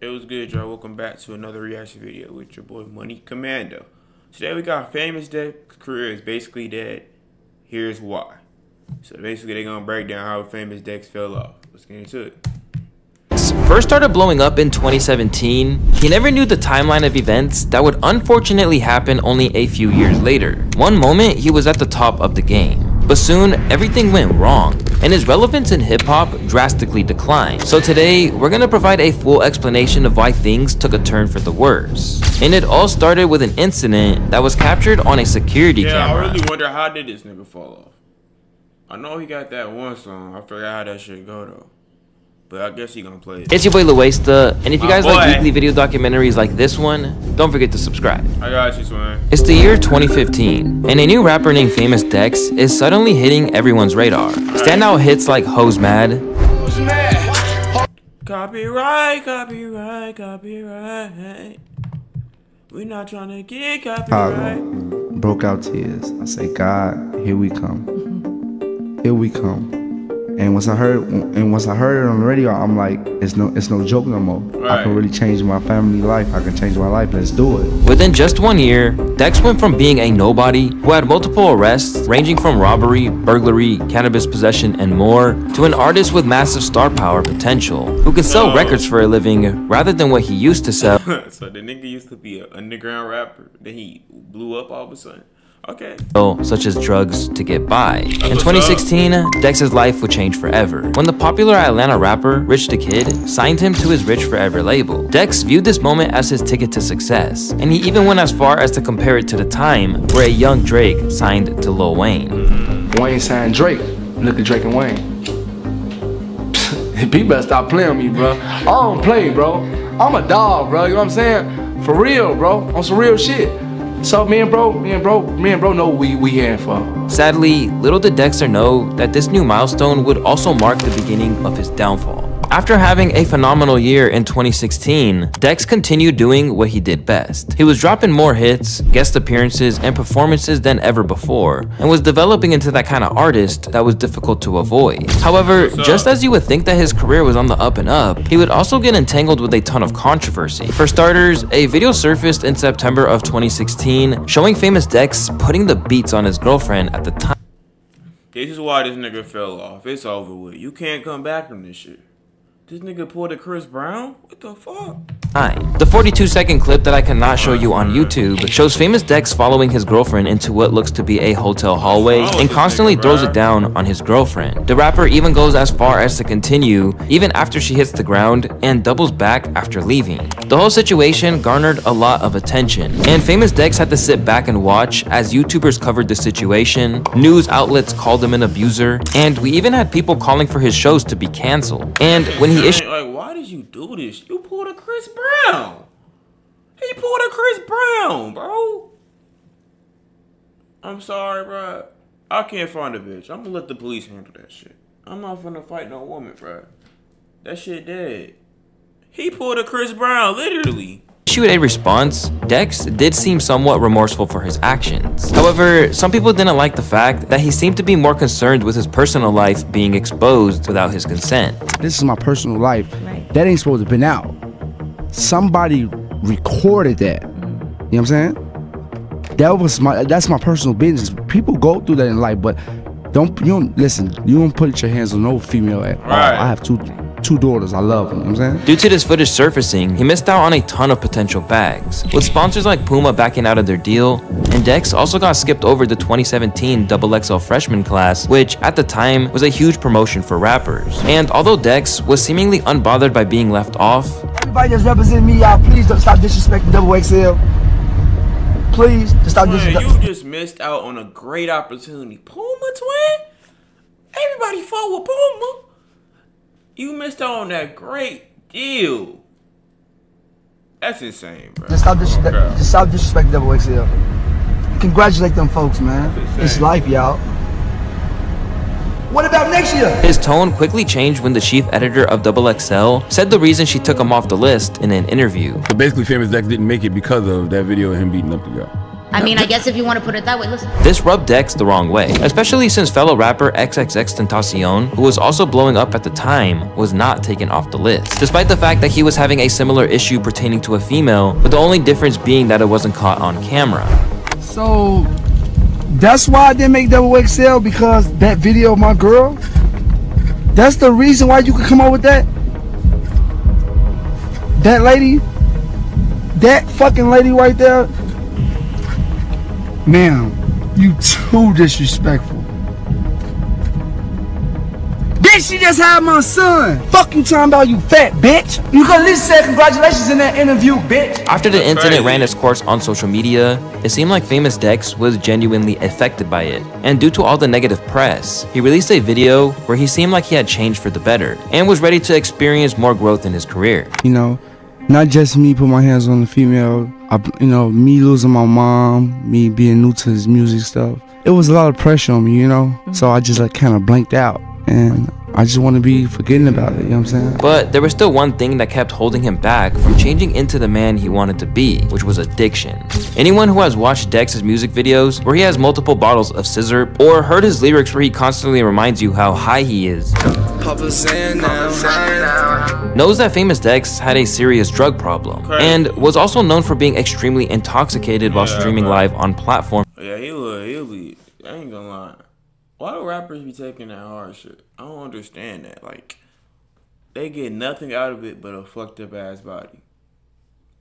It was good, y'all. Welcome back to another reaction video with your boy Money Kamando. Today we got Famous Dex career is basically dead. Here's why. So basically they're gonna break down how Famous Dex fell off. Let's get into it. First started blowing up in 2017, he never knew the timeline of events that would unfortunately happen only a few years later. One moment he was at the top of the game, but soon everything went wrong and his relevance in hip hop drastically declined. So today, we're gonna provide a full explanation of why things took a turn for the worse. And it all started with an incident that was captured on a security yeah, camera. I really wonder how did this nigga fall off? I know he got that one song. I forgot how that shit go though. But I guess he gonna play it. It's your boy Luesta, and if you My guys like weekly video documentaries like this one, don't forget to subscribe. I got you, Swin. It's the year 2015, and a new rapper named Famous Dex is suddenly hitting everyone's radar. Standout hits like Hoes Mad, Copyright, copyright, copyright. We're not trying to get I copyright. broke out tears. I say, God, here we come. Here we come. And once I heard, and once I heard it on the radio, I'm like, it's no, it's no joke no more. I can really change my family life. I can change my life. Let's do it. Within just one year, Dex went from being a nobody who had multiple arrests ranging from robbery, burglary, cannabis possession, and more, to an artist with massive star power potential who can sell Oh. records for a living rather than what he used to sell. so the nigga used to be an underground rapper. Then he blew up all of a sudden. Okay. Oh, such as drugs to get by. In 2016, Dex's life would change forever when the popular Atlanta rapper Rich the Kid signed him to his Rich Forever label. Dex viewed this moment as his ticket to success, and he even went as far as to compare it to the time where a young Drake signed to Lil Wayne. Mm-hmm. Wayne signed Drake. Look at Drake and Wayne. People better stop playing with me, bro. I don't play, bro. I'm a dog, bro. You know what I'm saying? For real, bro. On some real shit. So me and bro, me and bro, me and bro know we we here for. Sadly, little did Dexter know that this new milestone would also mark the beginning of his downfall. After having a phenomenal year in 2016, Dex continued doing what he did best. He was dropping more hits, guest appearances, and performances than ever before, and was developing into that kind of artist that was difficult to avoid. However, just as you would think that his career was on the up and up, he would also get entangled with a ton of controversy. For starters, a video surfaced in September of 2016 showing famous Dex putting the beats on his girlfriend at the time. This is why this nigga fell off. It's over with. You can't come back from this shit. This nigga pulled a Chris Brown? What the fuck? time. The 42 second clip that I cannot show you on YouTube shows famous Dex following his girlfriend into what looks to be a hotel hallway and constantly throws it down on his girlfriend. The rapper even goes as far as to continue even after she hits the ground and doubles back after leaving. The whole situation garnered a lot of attention and famous Dex had to sit back and watch as YouTubers covered the situation, news outlets called him an abuser, and we even had people calling for his shows to be canceled. And when he issued Like, why did you do this? You pulled a Chris Brown. He pulled a Chris Brown, bro. I'm sorry, bro. I can't find a bitch. I'm gonna let the police handle that shit. I'm not gonna fight no woman, bro. That shit dead. He pulled a Chris Brown, literally. Issued a response, Dex did seem somewhat remorseful for his actions. However, some people didn't like the fact that he seemed to be more concerned with his personal life being exposed without his consent. This is my personal life. That ain't supposed to have been out. Somebody recorded that. You know what I'm saying? That was my. That's my personal business. People go through that in life, but don't you don't listen. You don't put your hands on no female at all. Right. I have two two daughters. I love them. You know what I'm saying? Due to this footage surfacing, he missed out on a ton of potential bags, with sponsors like Puma backing out of their deal, and Dex also got skipped over the 2017 XXL freshman class, which at the time was a huge promotion for rappers. And although Dex was seemingly unbothered by being left off, Everybody that's representing me, y'all, please don't stop disrespecting Double XL. Please, just stop Man, disrespecting. you just missed out on a great opportunity. Puma twin? Everybody fought with Puma. You missed out on that great deal. That's insane, bro. Just stop, disrespect, Oh, just stop disrespecting Double XL. Congratulate them folks, man. It's life, y'all. What about next year? His tone quickly changed when the chief editor of XXL said the reason she took him off the list in an interview. So basically, Famous Dex didn't make it because of that video of him beating up the girl. I mean, I guess if you want to put it that way, listen. This rubbed Dex the wrong way, especially since fellow rapper XXXTentacion, who was also blowing up at the time, was not taken off the list, despite the fact that he was having a similar issue pertaining to a female, with the only difference being that it wasn't caught on camera. So that's why I didn't make double XL because that video of my girl. That's the reason why you could come up with that. That lady, that fucking lady right there, ma'am, you too disrespectful. Bitch, she just had my son. Fuck you talking about you fat bitch. You could at least say congratulations in that interview, bitch. After the incident ran its course on social media, it seemed like Famous Dex was genuinely affected by it. And due to all the negative press, he released a video where he seemed like he had changed for the better and was ready to experience more growth in his career. you know, not just me put my hands on the female. I, you know, me losing my mom, me being new to this music stuff. It was a lot of pressure on me, you know. So I just like kind of blanked out, and I just want to be forgetting about it. You know what I'm saying? But there was still one thing that kept holding him back from changing into the man he wanted to be, which was addiction. Anyone who has watched Dex's music videos, where he has multiple bottles of scissor, or heard his lyrics where he constantly reminds you how high he is, knows that Famous Dex had a serious drug problem, Crazy. and was also known for being extremely intoxicated while Yeah, streaming bro. live on platform. Yeah, he would. He'll be. I ain't gonna lie. Why do rappers be taking that hard shit? I don't understand that. Like, they get nothing out of it but a fucked up ass body.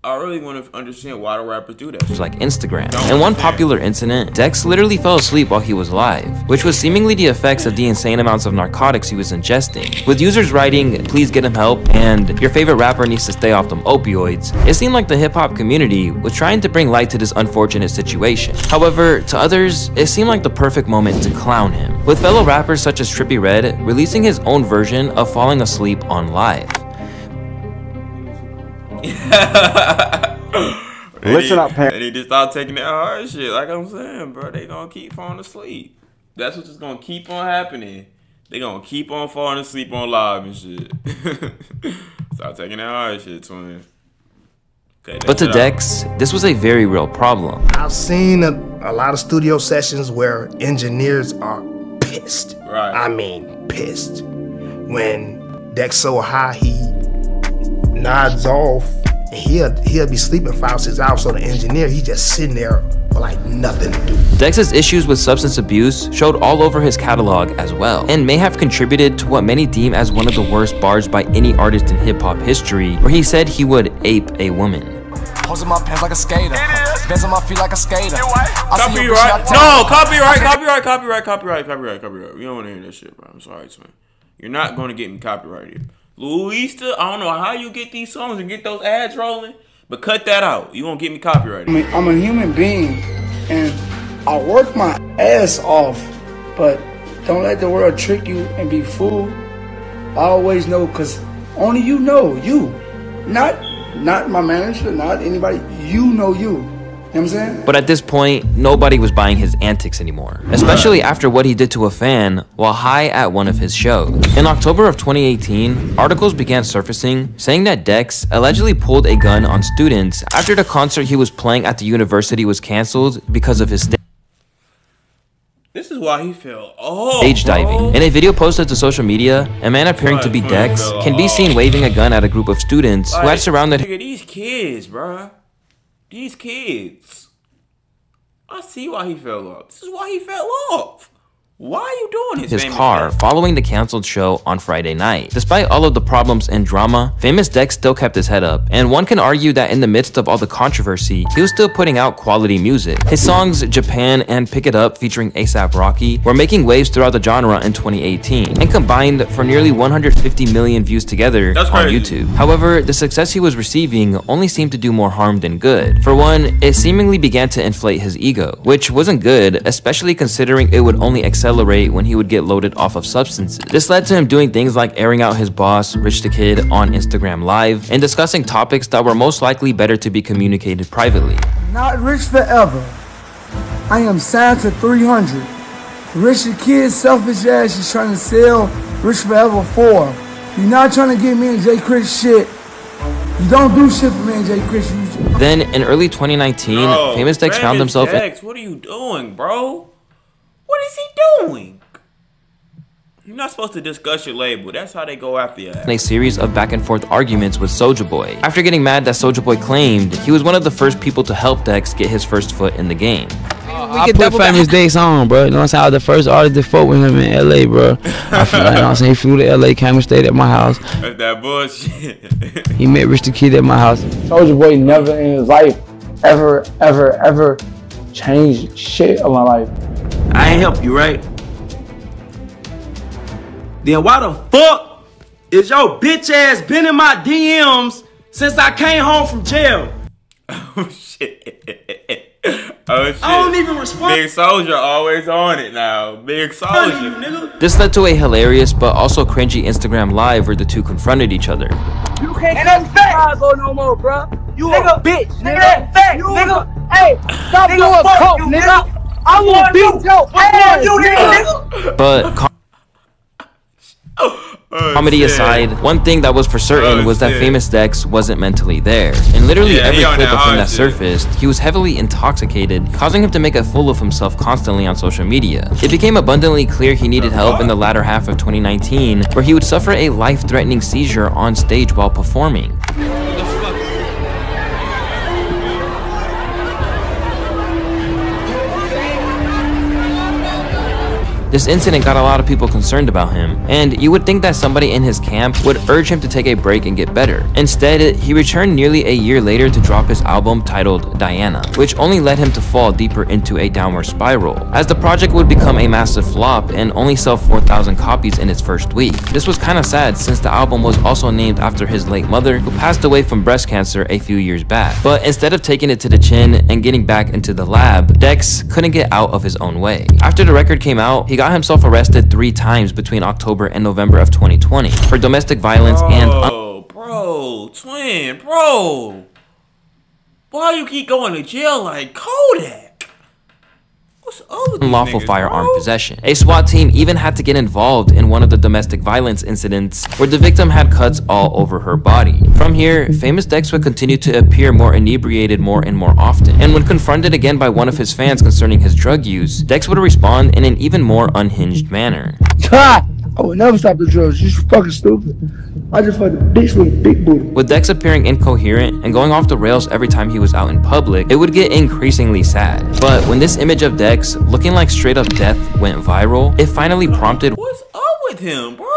I really want to understand why the rappers do that. like Instagram. In one popular incident, Dex literally fell asleep while he was live, which was seemingly the effects of the insane amounts of narcotics he was ingesting. With users writing, please get him help, and your favorite rapper needs to stay off them opioids, it seemed like the hip hop community was trying to bring light to this unfortunate situation. However, to others, it seemed like the perfect moment to clown him, with fellow rappers such as Trippie Redd releasing his own version of falling asleep on live. They Listen need- up, Pat. They need to stop taking that hard shit. Like I'm saying, bro, they gonna keep falling asleep. That's what's just gonna keep on happening. They gonna keep on falling asleep on live and shit. stop taking that hard shit, twin. Okay, But to that's it out. Dex, this was a very real problem. I've seen a, a lot of studio sessions where engineers are pissed. Right. I mean, pissed. When Dex so high, he nods off. And he'll he'll be sleeping five six hours. So the engineer, he just sitting there with like nothing to do. Dex's issues with substance abuse showed all over his catalog as well, and may have contributed to what many deem as one of the worst bars by any artist in hip hop history, where he said he would ape a woman. Hoes in my pants like a skater. Vans on my feet like a skater. I see you bitch, Copyright. No, copyright, copyright, copyright, copyright, copyright, copyright. We don't want to hear that shit, bro. I'm sorry, twin. You're not going to get me copyrighted. Luista, I don't know how you get these songs and get those ads rolling, but cut that out. You won't get me copyrighted. I mean, I'm a human being, and I work my ass off, but don't let the world trick you and be fooled. I always know, cause only you know you, not not my manager, not anybody. You know you. You know what I'm saying? But at this point, nobody was buying his antics anymore, especially after what he did to a fan while high at one of his shows. In October of 2018, articles began surfacing saying that Dex allegedly pulled a gun on students after the concert he was playing at the university was canceled because of his sta- This is why he fell. Oh, stage diving. In a video posted to social media, a man appearing to be Dex can be seen waving a gun at a group of students who had surrounded Nigga, these kids, bruh. These kids. I see why he fell off. This is why he fell off. Why are you doing this? his car following the canceled show on Friday night. Despite all of the problems and drama, Famous Dex still kept his head up, and one can argue that in the midst of all the controversy, he was still putting out quality music. His songs Japan and Pick It Up featuring ASAP Rocky were making waves throughout the genre in 2018, and combined for nearly 150 million views together That's on crazy. YouTube. However, the success he was receiving only seemed to do more harm than good. For one, it seemingly began to inflate his ego, which wasn't good, especially considering it would only accelerate when he would get loaded off of substances. This led to him doing things like airing out his boss, Rich the Kid, on Instagram Live, and discussing topics that were most likely better to be communicated privately. Not rich forever. I am signed to 300. Rich the kid, selfish ass is trying to sell Rich Forever 4. You're not trying to get me and Jay Critch shit. You don't do shit for me and Jay Critch. Then, in early 2019, No, Famous Dex found Famous himself in Dex, what are you doing, bro? What is he doing? You're not supposed to discuss your label. That's how they go after you. in a series of back and forth arguments with Soulja Boy. After getting mad that Soulja Boy claimed he was one of the first people to help Dex get his first foot in the game. Uh, I put Famous Dex on, bro. You know what I'm saying? I was the first artist to fuck with him in LA, bro. I flew, you know what I'm saying? He flew to LA, came and stayed at my house. That's that bullshit. He met Rich the Kid at my house. Soulja Boy never in his life ever, ever, ever changed shit of my life. I ain't help you, right? Then why the fuck is your bitch ass been in my DMs since I came home from jail? oh shit. Oh shit. I don't even respond. Big Soldier always on it now. Big Soldier. This led to a hilarious but also cringy Instagram live where the two confronted each other. You can't and that's Chicago no more, bro. You nigga, a bitch, nigga. That fact, nigga. Hey, stop You a coke, nigga. I want to beat your ass, you nigga. But com- oh, comedy shit. aside, one thing that was for certain Oh, was that shit. Famous Dex wasn't mentally there. In literally Yeah, every clip that of him that shit. surfaced, he was heavily intoxicated, causing him to make a fool of himself constantly on social media. It became abundantly clear he needed help in the latter half of 2019, where he would suffer a life-threatening seizure on stage while performing. This incident got a lot of people concerned about him, and you would think that somebody in his camp would urge him to take a break and get better. Instead, he returned nearly a year later to drop his album titled Diana, which only led him to fall deeper into a downward spiral, as the project would become a massive flop and only sell 4,000 copies in its first week. This was kinda sad since the album was also named after his late mother, who passed away from breast cancer a few years back. But instead of taking it to the chin and getting back into the lab, Dex couldn't get out of his own way. After the record came out, he got himself arrested three times between October and November of 2020 for domestic violence and un- Bro, bro, twin, bro. Why you keep going to jail like Kodak? What's up with these unlawful firearm possession. A SWAT team even had to get involved in one of the domestic violence incidents where the victim had cuts all over her body. From here, famous Dex would continue to appear more inebriated more and more often. And when confronted again by one of his fans concerning his drug use, Dex would respond in an even more unhinged manner. Ha! I would never stop the drugs. You're fucking stupid. I just fucked a bitch with a big booty. With Dex appearing incoherent and going off the rails every time he was out in public, it would get increasingly sad. But when this image of Dex, looking like straight up death, went viral, it finally prompted What's up with him, bro?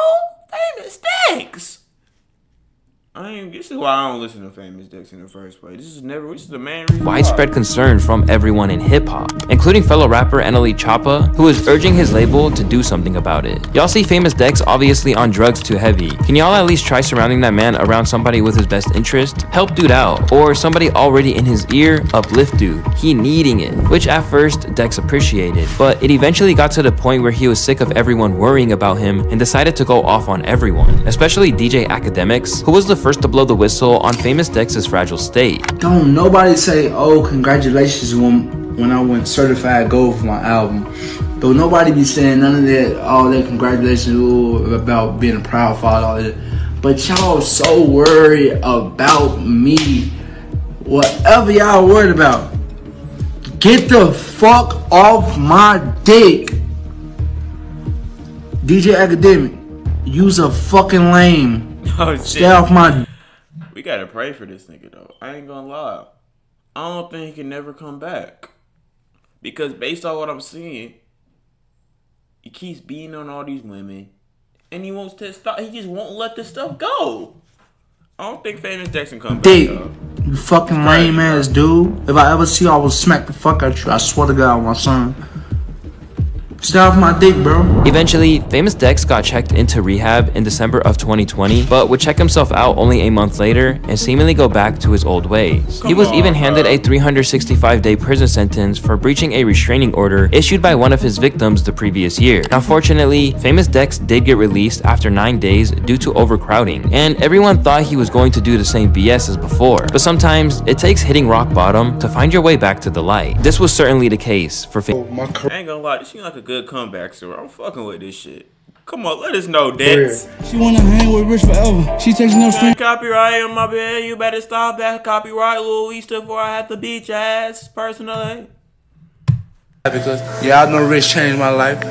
I ain't. This is why I don't listen to Famous Dex in the first place. This is never. This is the main reason. why. widespread concern from everyone in hip hop, including fellow rapper NLE Choppa, who is urging his label to do something about it. Y'all see Famous Dex obviously on drugs too heavy. Can y'all at least try surrounding that man around somebody with his best interest? Help dude out. Or somebody already in his ear, uplift dude. He needing it. Which at first Dex appreciated, but it eventually got to the point where he was sick of everyone worrying about him and decided to go off on everyone, especially DJ Akademiks, who was the first to blow the whistle on Famous Dex's fragile state. Don't nobody say, oh, congratulations when, when I went certified gold for my album. Don't nobody be saying none of that, all that congratulations ooh, about being a proud father, all that. But y'all so worried about me. Whatever y'all worried about, get the fuck off my dick. DJ Academic, use a fucking lame. Oh shit. Stay off my We gotta pray for this nigga though. I ain't gonna lie. I don't think he can never come back. Because based on what I'm seeing, he keeps beating on all these women. And he wants to stop he just won't let this stuff go. I don't think Famous Jackson come back Dude. You fucking lame ass dude. If I ever see you, I will smack the fuck out of you. I swear to God, my son. Stay off my dick, bro. Eventually, Famous Dex got checked into rehab in December of 2020, but would check himself out only a month later and seemingly go back to his old ways. he was even handed a 365 day prison sentence for breaching a restraining order issued by one of his victims the previous year. Now, fortunately, Famous Dex did get released after 9 days due to overcrowding, and everyone thought he was going to do the same BS as before. But sometimes, it takes hitting rock bottom to find your way back to the light. This was certainly the case for Famous. Oh, I ain't gonna lie, this seems like a good comeback story. I'm fucking with this shit. Come on, let us know, Dex. She wanna hang with Rich forever. She texting no friend. Copyright on my bed. You better stop that copyright, Easter, before I have to beat your ass personally. Because yeah, I know Rich changed my life.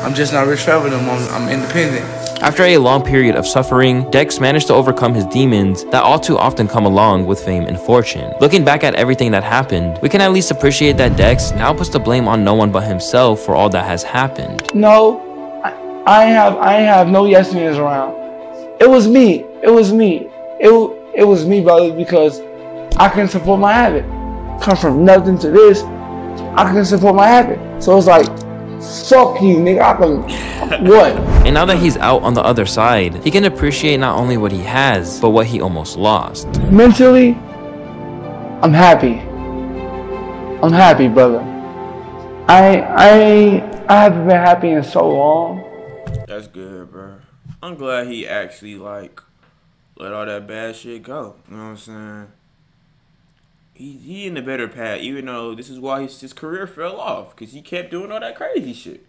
I'm just not Rich forever no more. I'm independent. After a long period of suffering, Dex managed to overcome his demons that all too often come along with fame and fortune. Looking back at everything that happened, we can at least appreciate that Dex now puts the blame on no one but himself for all that has happened. No, I, I have I have no yes men's around. It was me. It was me. It it was me, brother, because I can support my habit. Come from nothing to this, I can support my habit. So it's like, fuck you, nigga. I can what? And now that he's out on the other side, he can appreciate not only what he has, but what he almost lost. Mentally, I'm happy. I'm happy, brother. I I I haven't been happy in so long. That's good, bro. I'm glad he actually like let all that bad shit go. You know what I'm saying? He he in a better path, even though this is why his, his career fell off, cause he kept doing all that crazy shit.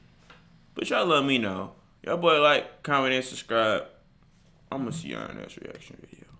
But y'all let me know. Y'all boy like, comment, and subscribe. I'm gonna see y'all in the next reaction video.